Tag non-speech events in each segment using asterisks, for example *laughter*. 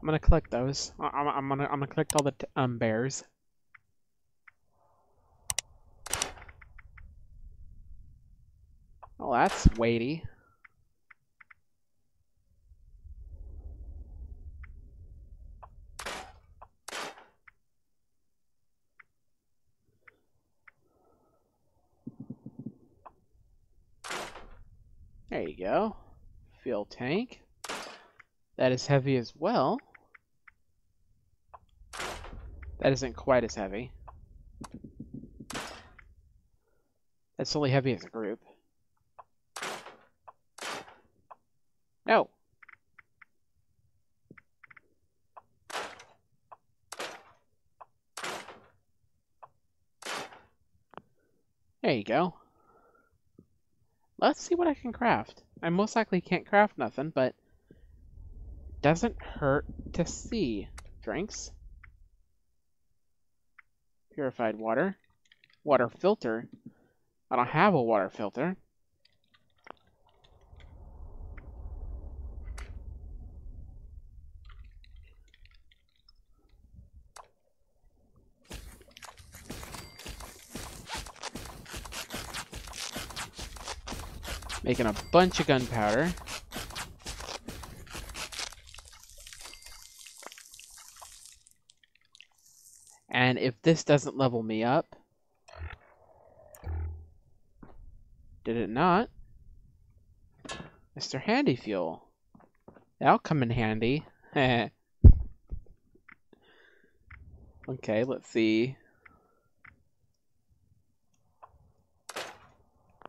I'm gonna collect those. I'm, I'm gonna I'm gonna collect all the um bears. Oh, that's weighty. There you go. Fuel tank. That is heavy as well. That isn't quite as heavy. That's only heavy as a group. No. There you go. Let's see what I can craft. I most likely can't craft nothing, but doesn't hurt to see. Drinks. Purified water. Water filter. I don't have a water filter. Making a bunch of gunpowder. And if this doesn't level me up, did it not? Mr. Handy Fuel. That'll come in handy. *laughs* okay, let's see.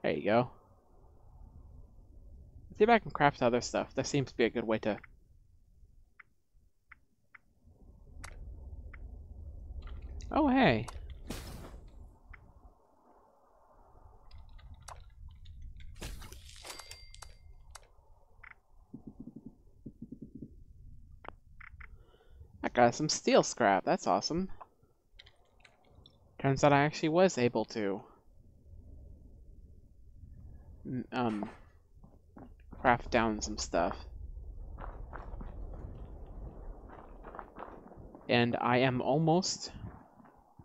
There you go. Let's see if I can craft other stuff. That seems to be a good way to Oh, hey. I got some steel scrap. That's awesome. Turns out I actually was able to um craft down some stuff. And I am almost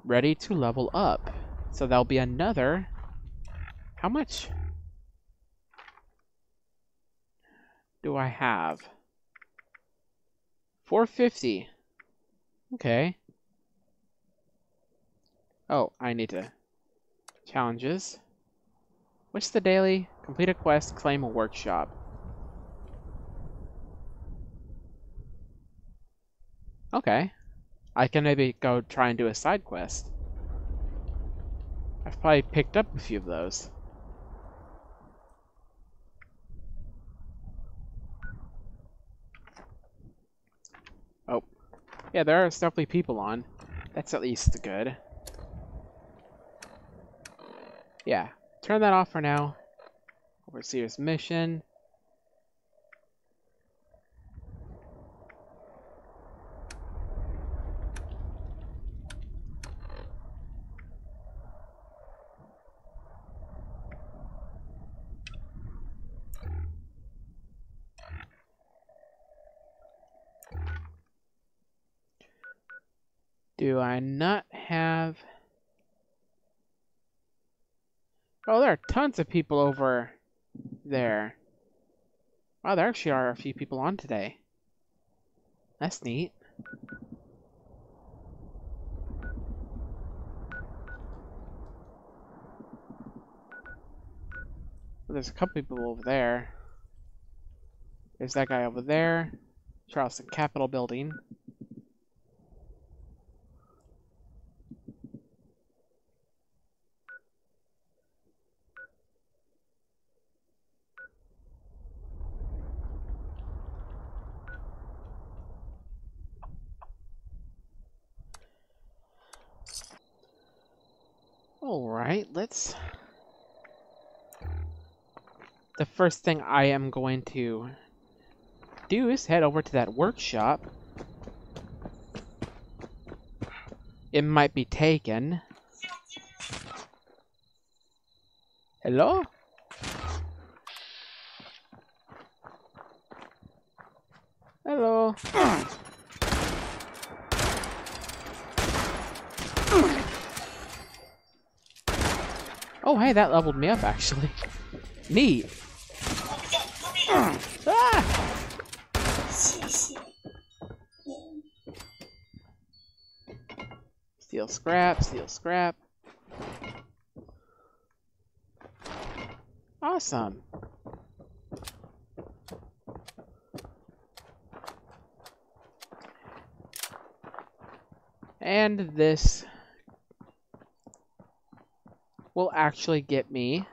ready to level up. So that'll be another... How much do I have? 450. Okay. Oh, I need to... Challenges. What's the daily? Complete a quest, claim a workshop. Okay. I can maybe go try and do a side quest. I've probably picked up a few of those. Oh. Yeah, there are definitely people on. That's at least good. Yeah. Turn that off for now. Overseer's mission. Do I not have... Oh, there are tons of people over there. Wow, there actually are a few people on today. That's neat. Well, there's a couple people over there. There's that guy over there. Charleston Capitol Building. Alright, let's... The first thing I am going to do is head over to that workshop. It might be taken. Hello? go. Oh, Hey, that leveled me up, actually. *laughs* Neat. ah! Steel scrap, steel scrap. Awesome. And this will actually get me,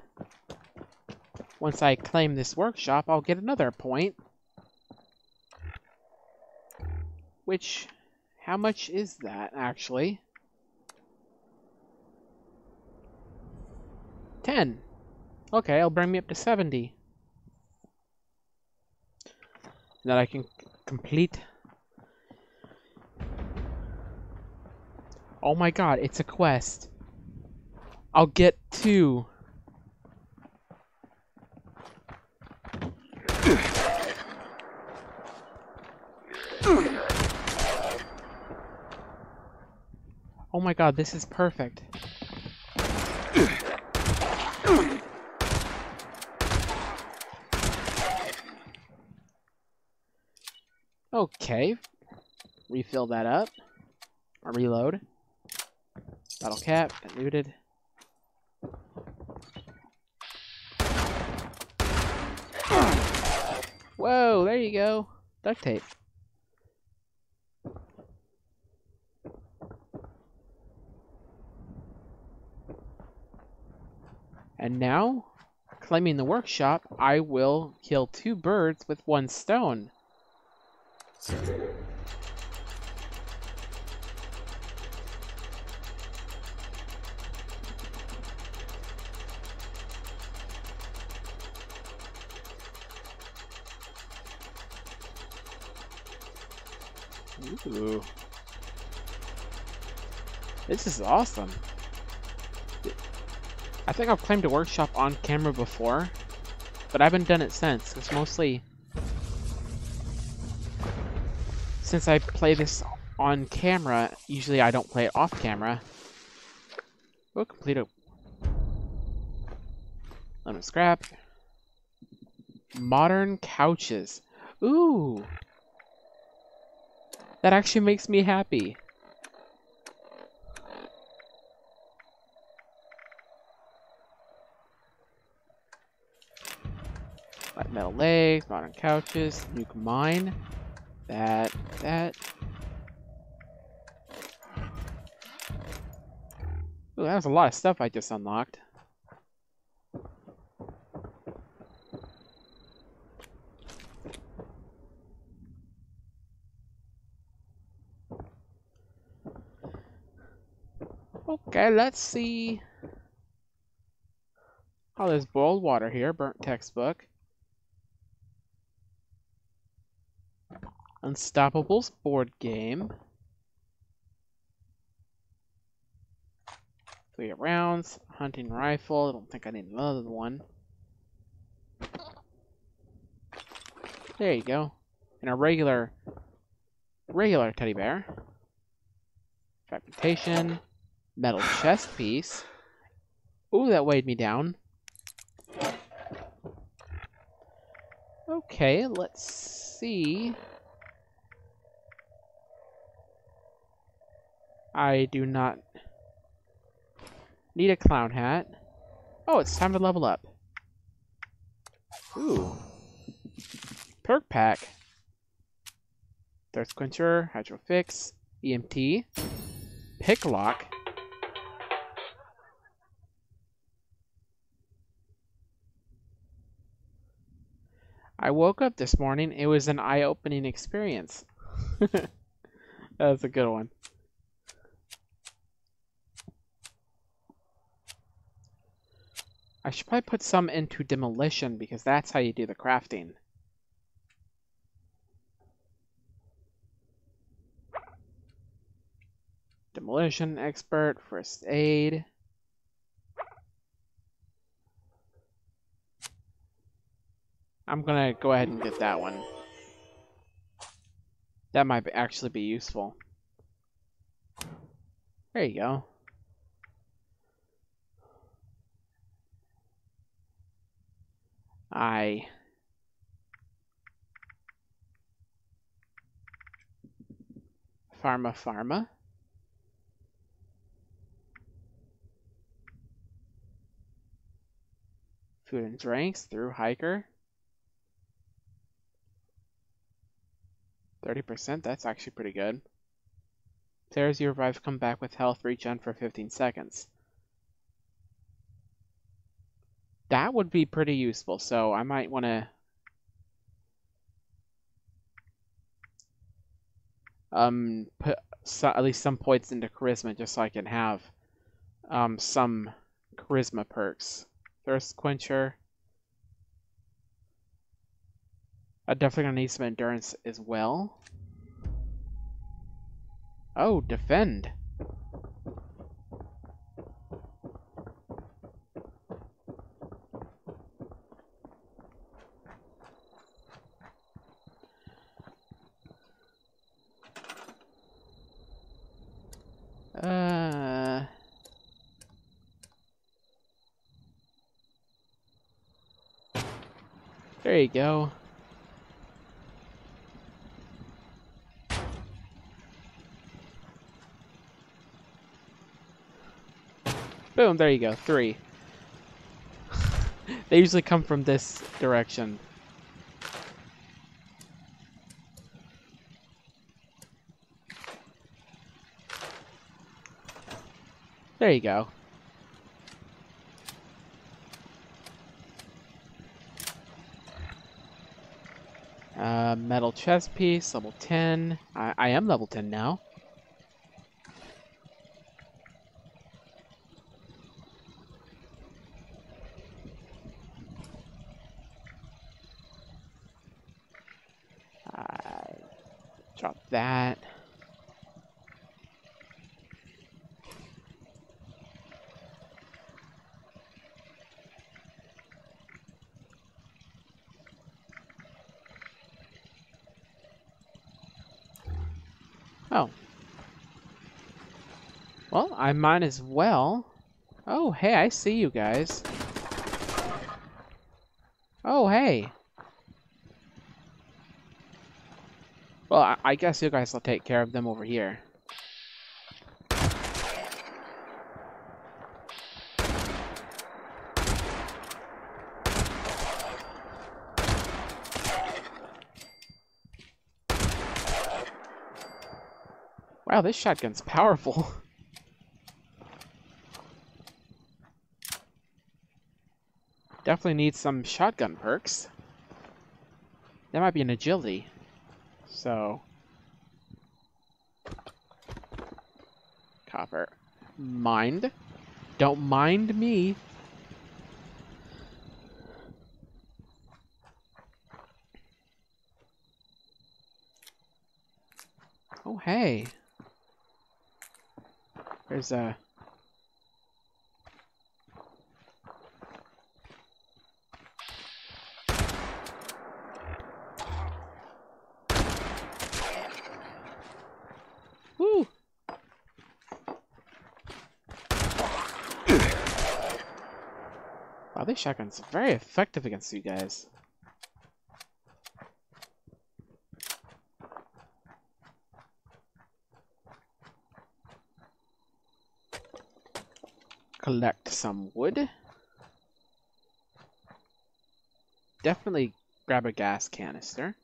once I claim this workshop, I'll get another point. Which, how much is that actually? 10. Okay, it'll bring me up to 70. That I can complete. Oh my god, it's a quest. I'll get two. Oh my god, this is perfect. Okay. Refill that up. Or reload. Bottle cap, looted. Whoa, there you go. Duct tape. And now, claiming the workshop, I will kill two birds with one stone. Ooh. This is awesome. I think I've claimed a workshop on camera before, but I haven't done it since. It's mostly since I play this on camera, usually I don't play it off camera. We'll complete a lemon scrap. Modern couches. Ooh. That actually makes me happy. Like metal legs, modern couches, nuke mine. That, that. Ooh, that was a lot of stuff I just unlocked. Let's see. Oh, there's boiled water here, burnt textbook. Unstoppables board game. Three rounds, hunting rifle. I don't think I need another one. There you go. And a regular, regular teddy bear. Fragmentation. Metal chest piece. Ooh, that weighed me down. Okay, let's see. I do not need a clown hat. Oh, it's time to level up. Ooh. Perk pack. Thirst Quencher, Hydro Fix, EMT, Pick Lock. I woke up this morning. It was an eye-opening experience. *laughs* that was a good one. I should probably put some into demolition because that's how you do the crafting. Demolition expert, first aid. I'm gonna go ahead and get that one. That might actually be useful. There you go. I Pharma Farma. Food and drinks Thru-Hiker. 30%, that's actually pretty good. Players you revive come back with health regen for 15 seconds. That would be pretty useful, so I might want to um put so, at least some points into charisma just so I can have um some charisma perks. Thirst quencher. I'm definitely gonna need some endurance as well. Oh, defend. Uh. There you go. Boom, there you go. Three. *sighs* they usually come from this direction. There you go. Uh, metal chest piece, level 10. I, I am level 10 now. I drop that. Oh. Well, I might as well. Oh, hey, I see you guys. Oh, hey. Well, I, I guess you guys will take care of them over here. Wow, this shotgun's powerful. *laughs* Definitely need some shotgun perks. That might be an agility. So. Copper. Mind. Don't mind me. Oh, hey. There's a... Woo! Wow, this shotgun's very effective against you guys. Collect some wood. Definitely grab a gas canister.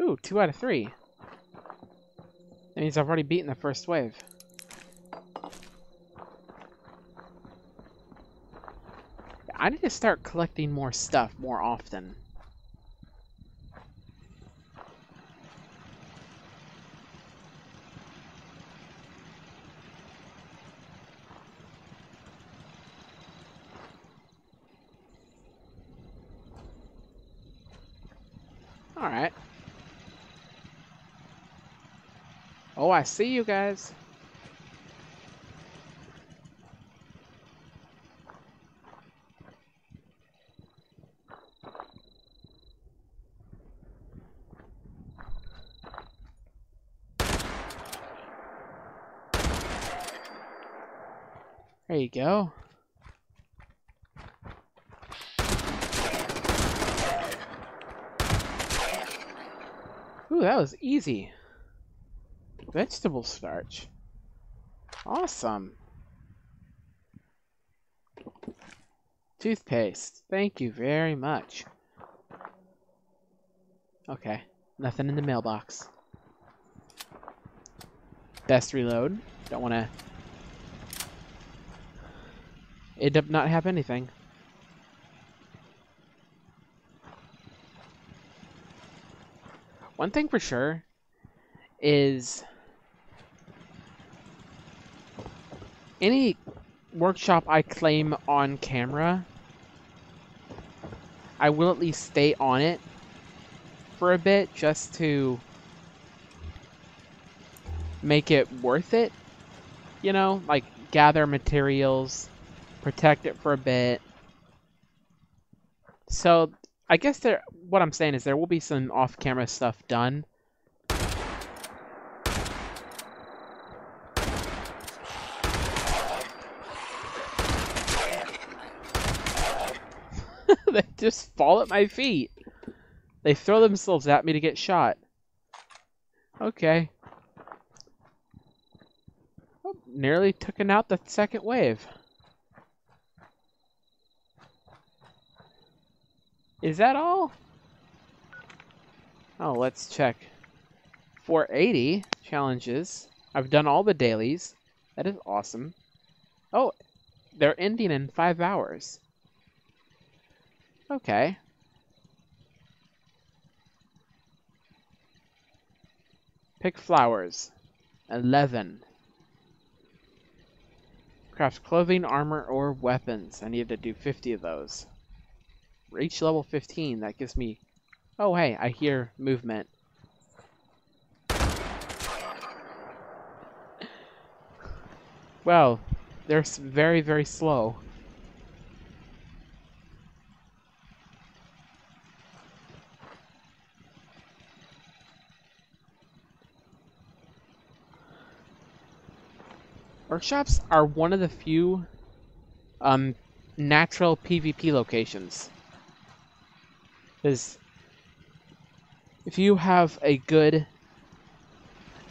Ooh, two out of three. That means I've already beaten the first wave. I need to start collecting more stuff more often. Alright. Oh, I see you guys. Go. Ooh, that was easy. Vegetable starch. Awesome. Toothpaste. Thank you very much. Okay. Nothing in the mailbox. Best reload. Don't want to end up not have anything. One thing for sure is any workshop I claim on camera, I will at least stay on it for a bit just to make it worth it. You know, like gather materials, protect it for a bit. So I guess there. What I'm saying is there will be some off-camera stuff done. *laughs* they just fall at my feet. They throw themselves at me to get shot. Okay. Oh, nearly taken out the second wave. Is that all? Oh, let's check. 480 challenges. I've done all the dailies. That is awesome. Oh, they're ending in five hours. Okay. Pick flowers. 11. Craft clothing, armor, or weapons. I need to do 50 of those. Reach level 15. That gives me... Oh, hey, I hear movement. *laughs* Well, they're very, very slow. Workshops are one of the few um, natural PvP locations. Because if you have a good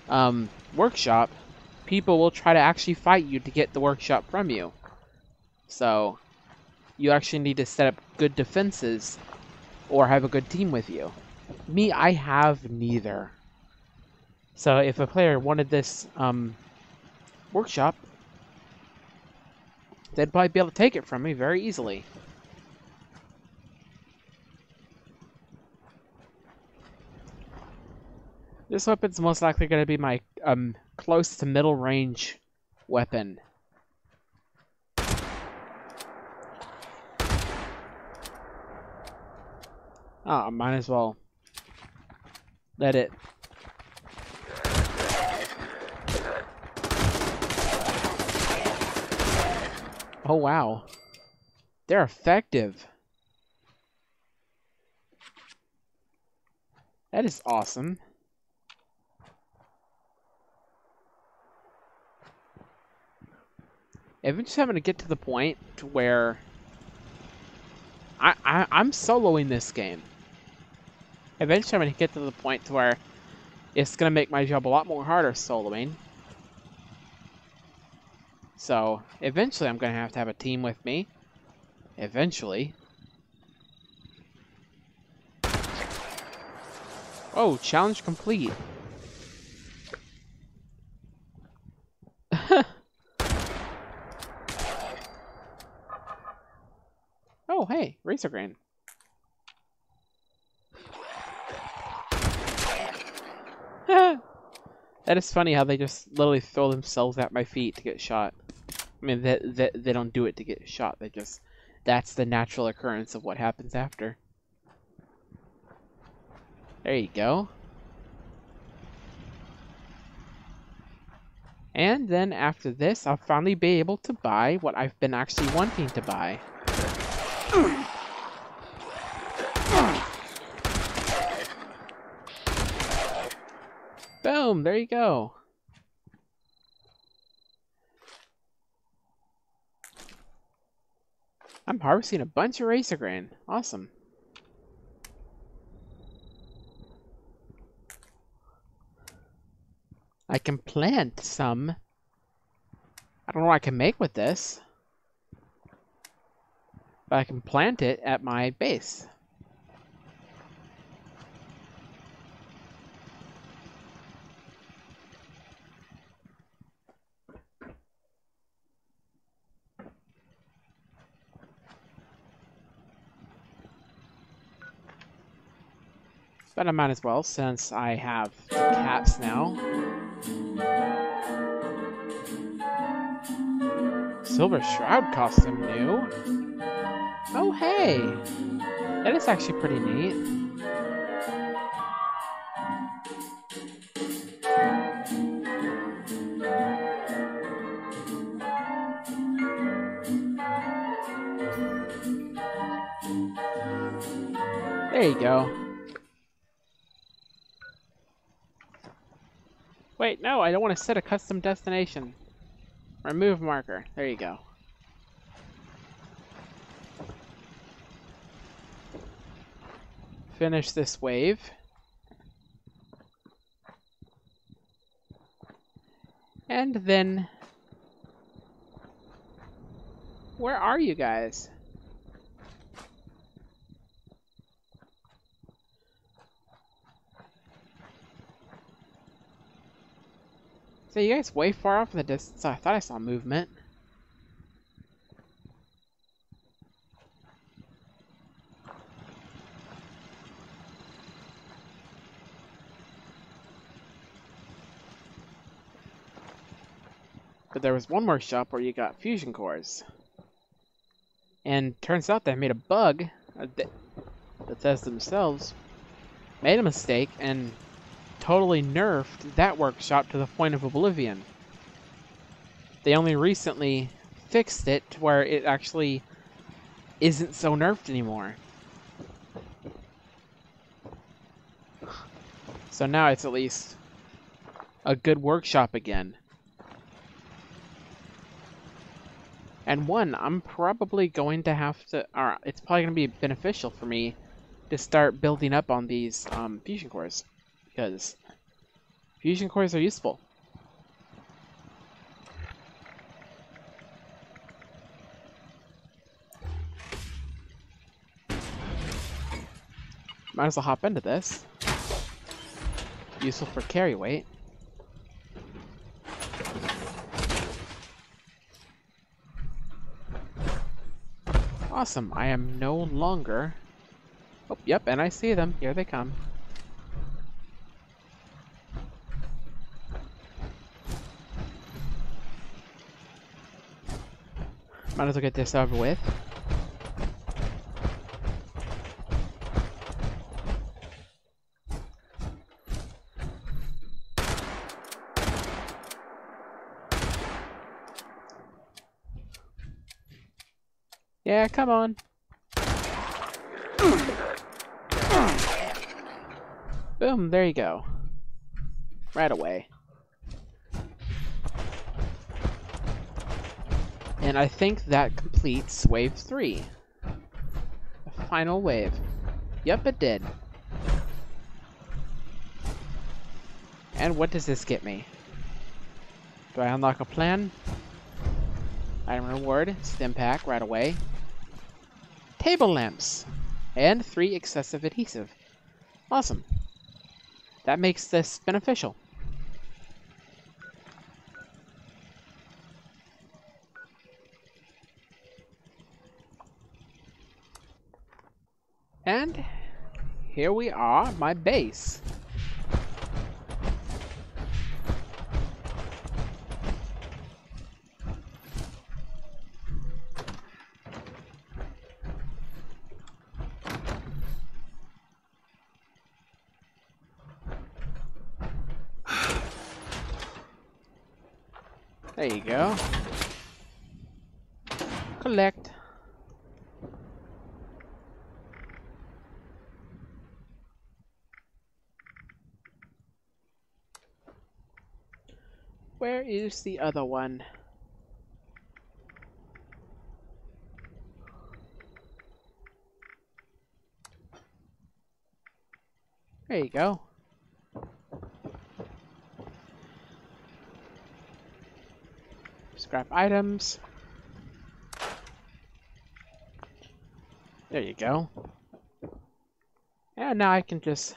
um, workshop, people will try to actually fight you to get the workshop from you. So you actually need to set up good defenses or have a good team with you. Me, I have neither. So if a player wanted this um, workshop, they'd probably be able to take it from me very easily. This weapon's most likely going to be my um, close to middle range weapon. Ah, oh, might as well let it Oh, wow. They're effective. That is awesome. Eventually I'm going to get to the point to where I, I, I'm soloing this game. Eventually I'm going to get to the point to where it's going to make my job a lot more harder soloing. So, eventually I'm going to have to have a team with me. Eventually. Oh, challenge complete. Hey, Razor Grain. *laughs* that is funny how they just literally throw themselves at my feet to get shot. I mean, they, they, they don't do it to get shot. They just, that's the natural occurrence of what happens after. There you go. And then after this, I'll finally be able to buy what I've been actually wanting to buy. Boom, there you go. I'm harvesting a bunch of razor grain. Awesome. I can plant some. I don't know what I can make with this. I can plant it at my base. But I might as well since I have caps now. Silver Shroud costume new. Oh hey! That is actually pretty neat. There you go. Wait, no, I don't want to set a custom destination. Remove marker. There you go. Finish this wave. And then... Where are you guys? So you guys way far off in the distance. I thought I saw movement. But there was one more shop where you got fusion cores. And turns out they made a bug says themselves made a mistake and totally nerfed that workshop to the point of oblivion. They only recently fixed it to where it actually isn't so nerfed anymore. So now it's at least a good workshop again. And one, I'm probably going to have to, or it's probably going to be beneficial for me to start building up on these um, fusion cores because fusion cores are useful. Might as well hop into this. Useful for carry weight. Awesome, I am no longer... Oh, yep, and I see them. Here they come. Might as well get this over with. Yeah, come on. Boom, there you go. Right away. And I think that completes wave three. The final wave. Yep, it did. And what does this get me? Do I unlock a plan? Item reward, stim pack right away. Table lamps! And three excessive adhesive. Awesome. That makes this beneficial. And here we are, my base. Where is the other one? There you go. Scrap items. There you go. And now I can just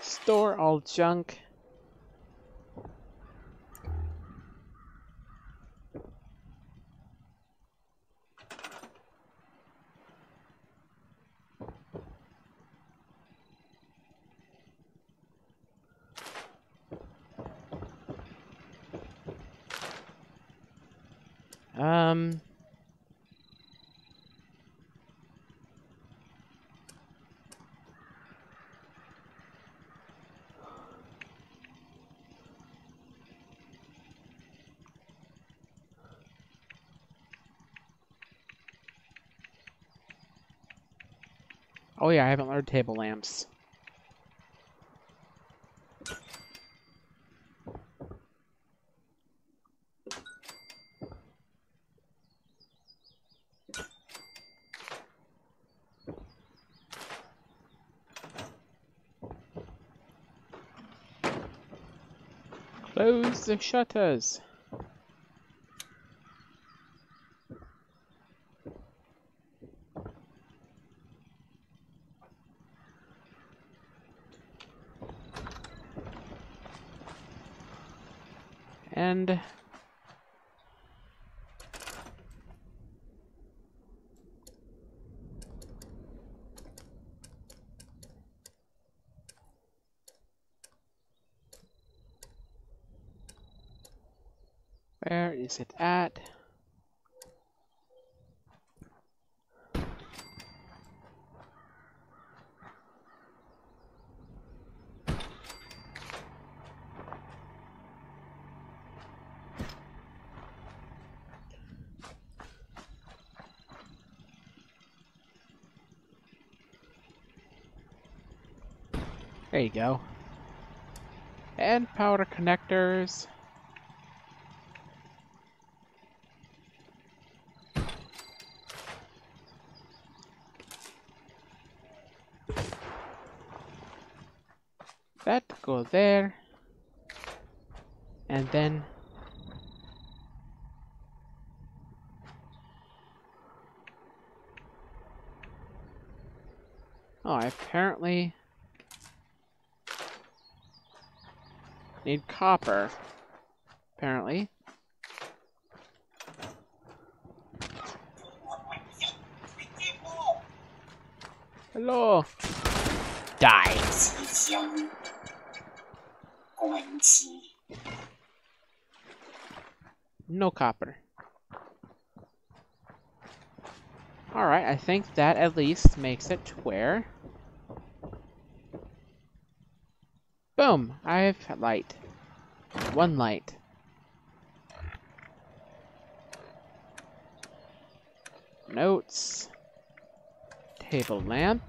store all junk. Oh yeah, I haven't learned table lamps. Close the shutters. And where is it at? There you go. And power connectors. That go there. And then Oh, I apparently Need copper, apparently. Hello. Die. No copper. Alright, I think that at least makes it to where... Boom! I have light. One light. Notes. Table lamp.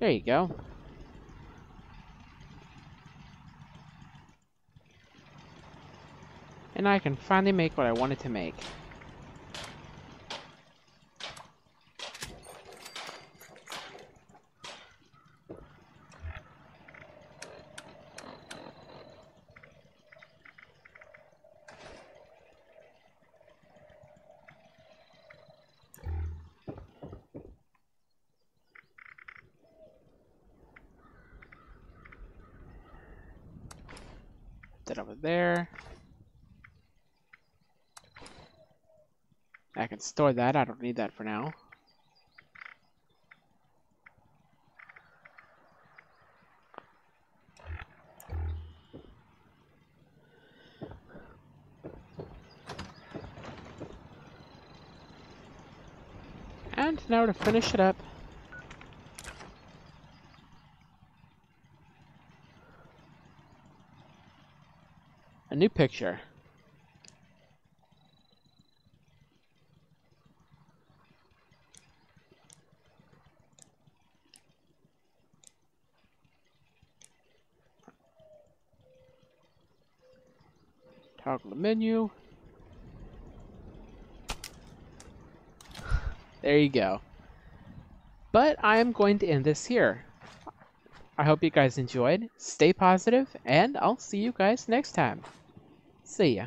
There you go. And I can finally make what I wanted to make. That over there. I can store that. I don't need that for now. And now to finish it up. A new picture. Toggle the menu. There you go. But I am going to end this here. I hope you guys enjoyed. Stay positive, and I'll see you guys next time. See ya.